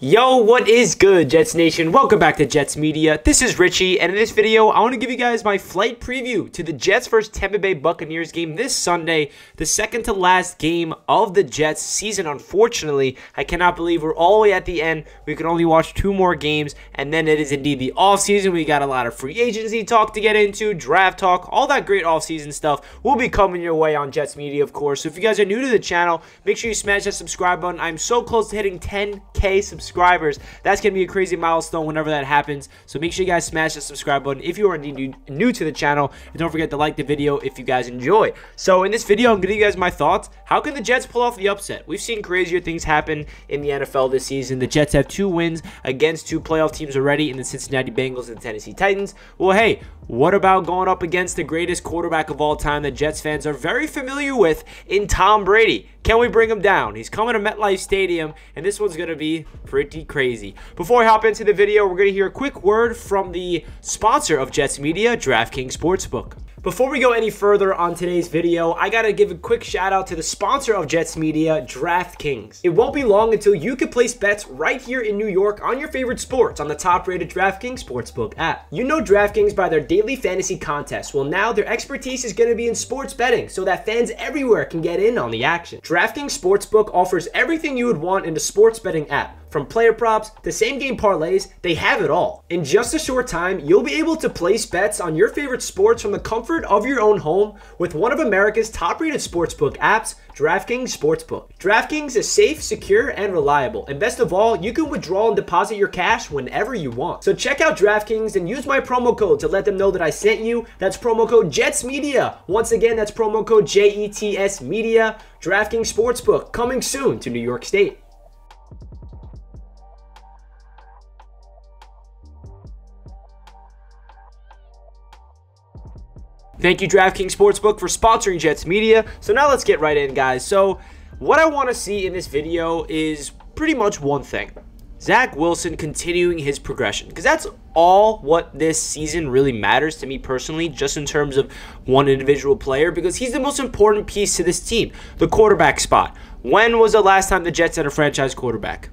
Yo, what is good, Jets Nation? Welcome back to Jets Media. This is Richie, and in this video, I want to give you guys my flight preview to the Jets vs. Tampa Bay Buccaneers game this Sunday, the second to last game of the Jets season. Unfortunately, I cannot believe we're all the way at the end. We can only watch two more games, and then it is indeed the offseason. We got a lot of free agency talk to get into, draft talk, all that great offseason stuff will be coming your way on Jets Media, of course. So if you guys are new to the channel, make sure you smash that subscribe button. I'm so close to hitting 10K subscribers subscribers. That's going to be a crazy milestone whenever that happens. So make sure you guys smash the subscribe button if you are indeed new to the channel. And don't forget to like the video if you guys enjoy. So in this video, I'm going to give you guys my thoughts. How can the Jets pull off the upset? We've seen crazier things happen in the NFL this season. The Jets have two wins against two playoff teams already in the Cincinnati Bengals and the Tennessee Titans. Well, hey, what about going up against the greatest quarterback of all time that Jets fans are very familiar with in Tom Brady? Can we bring him down? He's coming to MetLife Stadium, and this one's going to be pretty crazy. Before I hop into the video, we're going to hear a quick word from the sponsor of Jets Media, DraftKings Sportsbook. Before we go any further on today's video, I gotta give a quick shout out to the sponsor of Jets Media, DraftKings. It won't be long until you can place bets right here in New York on your favorite sports on the top rated DraftKings Sportsbook app. You know DraftKings by their daily fantasy contests. Well, now their expertise is gonna be in sports betting so that fans everywhere can get in on the action. DraftKings Sportsbook offers everything you would want in a sports betting app from player props to same game parlays, they have it all. In just a short time, you'll be able to place bets on your favorite sports from the comfort of your own home with one of America's top rated sportsbook apps, DraftKings Sportsbook. DraftKings is safe, secure, and reliable. And best of all, you can withdraw and deposit your cash whenever you want. So check out DraftKings and use my promo code to let them know that I sent you. That's promo code JETSMedia. Once again, that's promo code J E T S Media. DraftKings Sportsbook coming soon to New York State. Thank you, DraftKings Sportsbook, for sponsoring Jets Media. So now let's get right in, guys. So what I want to see in this video is pretty much one thing. Zach Wilson continuing his progression because that's all what this season really matters to me personally, just in terms of one individual player, because he's the most important piece to this team, the quarterback spot. When was the last time the Jets had a franchise quarterback?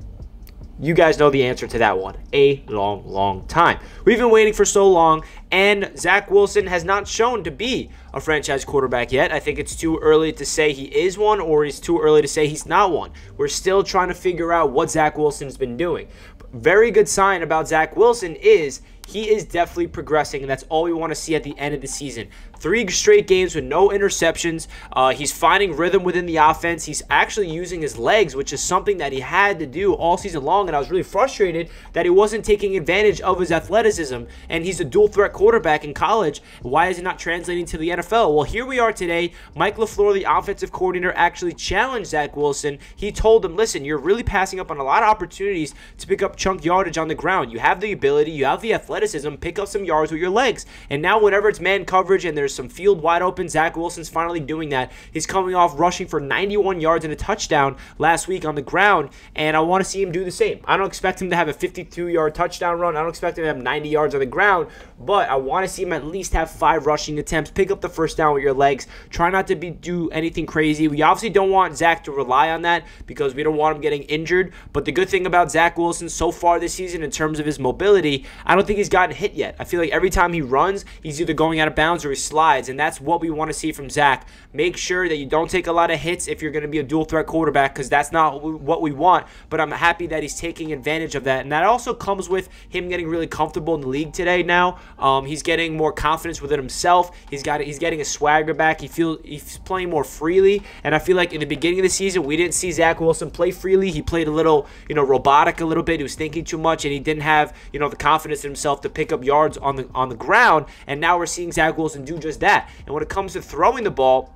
You guys know the answer to that one. A long, long time. We've been waiting for so long, and Zach Wilson has not shown to be a franchise quarterback yet. I think it's too early to say he is one, or it's too early to say he's not one. We're still trying to figure out what Zach Wilson's been doing. Very good sign about Zach Wilson is he is definitely progressing, and that's all we want to see at the end of the season. Three straight games with no interceptions. Uh, he's finding rhythm within the offense. He's actually using his legs, which is something that he had to do all season long, and I was really frustrated that he wasn't taking advantage of his athleticism, and he's a dual threat quarterback in college. Why is it not translating to the NFL? Well, here we are today. Mike LaFleur, the offensive coordinator, actually challenged Zach Wilson. He told him, listen, you're really passing up on a lot of opportunities to pick up chunk yardage on the ground. You have the ability, you have the athleticism, athleticism, pick up some yards with your legs. And now, whenever it's man coverage and there's some field wide open, Zach Wilson's finally doing that. He's coming off rushing for 91 yards and a touchdown last week on the ground, and I want to see him do the same. I don't expect him to have a 52 yard touchdown run. I don't expect him to have 90 yards on the ground, but I want to see him at least have five rushing attempts, pick up the first down with your legs. Try not to be do anything crazy. We obviously don't want Zach to rely on that because we don't want him getting injured. But the good thing about Zach Wilson so far this season in terms of his mobility, I don't think he's gotten hit yet. I feel like every time he runs, he's either going out of bounds or he slides, and that's what we want to see from Zach. Make sure that you don't take a lot of hits if you're going to be a dual threat quarterback because that's not what we want. But I'm happy that he's taking advantage of that, and that also comes with him getting really comfortable in the league today. Now um, he's getting more confidence within himself. He's got he's getting a swagger back. He feels he's playing more freely, and I feel like in the beginning of the season we didn't see Zach Wilson play freely. He played a little you know robotic a little bit. He was thinking too much, and he didn't have you know the confidence in himself to pick up yards on the on the ground. And now we're seeing Zach Wilson do just that. And when it comes to throwing the ball,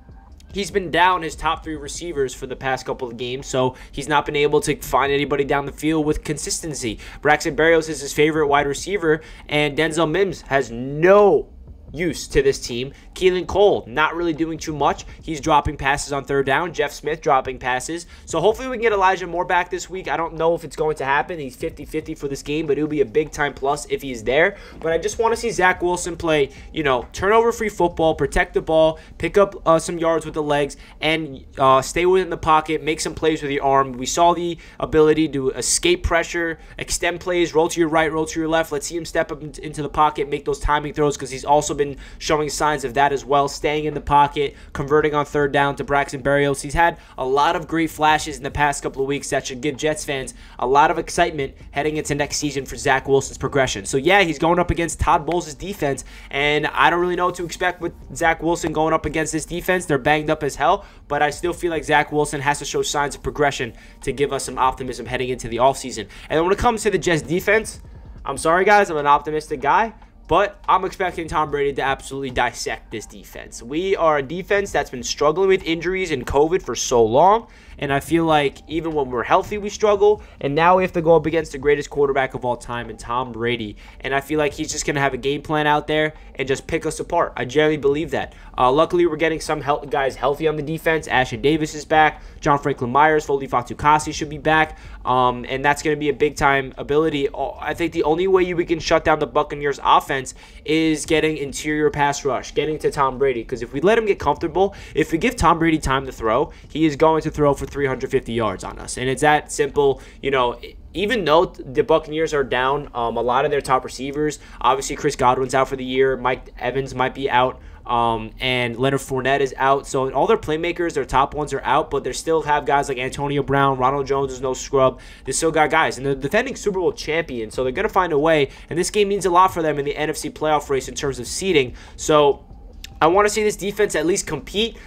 he's been down his top three receivers for the past couple of games, so he's not been able to find anybody down the field with consistency. Braxton Berrios is his favorite wide receiver, and Denzel Mims has no use to this team. Keelan Cole, not really doing too much. He's dropping passes on third down. Jeff Smith dropping passes. So hopefully we can get Elijah Moore back this week. I don't know if it's going to happen. He's 50 50 for this game, but it'll be a big time plus if he's there. But I just want to see Zach Wilson play, you know, turnover free football, protect the ball, pick up uh, some yards with the legs, and uh, stay within the pocket, make some plays with your arm. We saw the ability to escape pressure, extend plays, roll to your right, roll to your left. Let's see him step up into the pocket, make those timing throws because he's also been showing signs of that as well, staying in the pocket, converting on third down to Braxton Berrios. He's had a lot of great flashes in the past couple of weeks that should give Jets fans a lot of excitement heading into next season for Zach Wilson's progression. So yeah, he's going up against Todd Bowles' defense, and I don't really know what to expect with Zach Wilson going up against this defense. They're banged up as hell, but I still feel like Zach Wilson has to show signs of progression to give us some optimism heading into the offseason. And when it comes to the Jets defense, I'm sorry guys, I'm an optimistic guy. But I'm expecting Tom Brady to absolutely dissect this defense. We are a defense that's been struggling with injuries and COVID for so long. And I feel like even when we're healthy, we struggle. And now we have to go up against the greatest quarterback of all time and Tom Brady. And I feel like he's just going to have a game plan out there and just pick us apart. I genuinely believe that. Uh, luckily, we're getting some guys healthy on the defense. Ashtyn Davis is back. John Franklin Myers, Foley Fatukasi should be back. Um, and that's going to be a big time ability. Oh, I think the only way we can shut down the Buccaneers offense is getting interior pass rush, getting to Tom Brady. Because if we let him get comfortable, if we give Tom Brady time to throw, he is going to throw for for 350 yards on us. And it's that simple, you know, even though the Buccaneers are down um, a lot of their top receivers, obviously Chris Godwin's out for the year, Mike Evans might be out, um, and Leonard Fournette is out. So all their playmakers, their top ones are out, but they still have guys like Antonio Brown, Ronald Jones is no scrub. They still got guys, and they're defending Super Bowl champion, so they're gonna find a way. And this game means a lot for them in the NFC playoff race in terms of seeding. So I want to see this defense at least compete,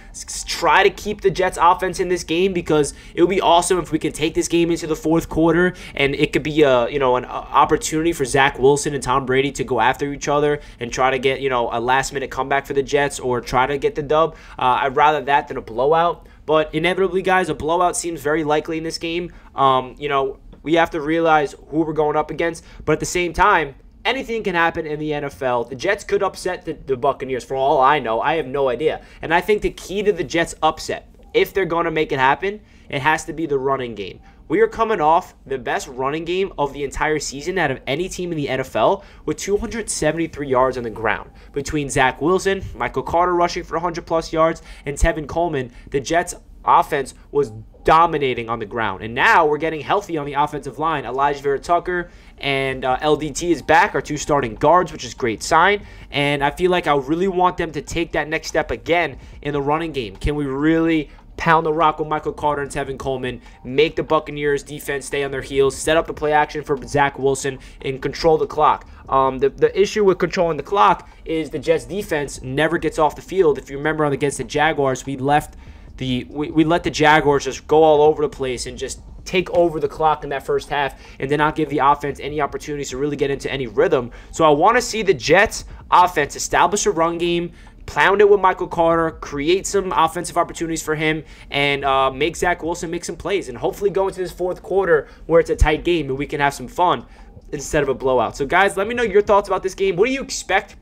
try to keep the Jets offense in this game because it would be awesome if we can take this game into the fourth quarter and it could be a you know an opportunity for Zach Wilson and Tom Brady to go after each other and try to get you know a last minute comeback for the Jets or try to get the dub. Uh, I'd rather that than a blowout. But inevitably, guys, a blowout seems very likely in this game. Um, you know, we have to realize who we're going up against, but at the same time anything can happen in the NFL. The Jets could upset the, the, Buccaneers for all I know. I have no idea. And I think the key to the Jets' upset, if they're going to make it happen, it has to be the running game. We are coming off the best running game of the entire season out of any team in the NFL with 273 yards on the ground. Between Zach Wilson, Michael Carter rushing for 100 plus yards, and Tevin Coleman, the Jets' offense was dominating on the ground. And now we're getting healthy on the offensive line. Alijah Vera-Tucker and uh, LDT is back, our two starting guards, which is great sign. And I feel like I really want them to take that next step again in the running game. Can we really pound the rock with Michael Carter and Tevin Coleman, make the Buccaneers defense stay on their heels, set up the play action for Zach Wilson, and control the clock. Um, the, the issue with controlling the clock is the Jets defense never gets off the field. If you remember on against the Jaguars, we left the we, we let the Jaguars just go all over the place and just take over the clock in that first half and then not give the offense any opportunities to really get into any rhythm. So I want to see the Jets offense establish a run game, pound it with Michael Carter, create some offensive opportunities for him, and uh, make Zach Wilson make some plays. And hopefully go into this fourth quarter where it's a tight game and we can have some fun instead of a blowout. So, guys, let me know your thoughts about this game. What do you expect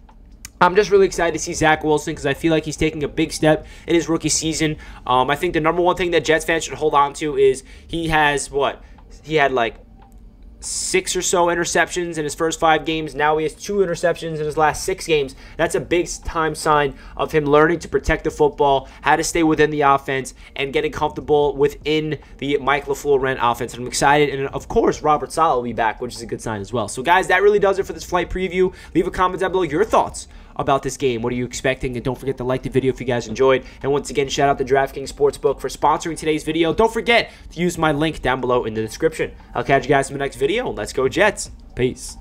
I'm just really excited to see Zach Wilson because I feel like he's taking a big step in his rookie season. Um, I think the number one thing that Jets fans should hold on to is he has what? He had like six or so interceptions in his first five games. Now he has two interceptions in his last six games. That's a big time sign of him learning to protect the football, how to stay within the offense, and getting comfortable within the Mike LaFleur rent offense. And I'm excited. And of course, Robert Saleh will be back, which is a good sign as well. So, guys, that really does it for this flight preview. Leave a comment down below your thoughts about this game. What are you expecting? And don't forget to like the video if you guys enjoyed. And once again, shout out to DraftKings Sportsbook for sponsoring today's video. Don't forget to use my link down below in the description. I'll catch you guys in the next video. Let's go Jets. Peace.